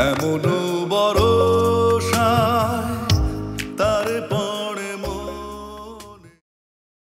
এমন বড়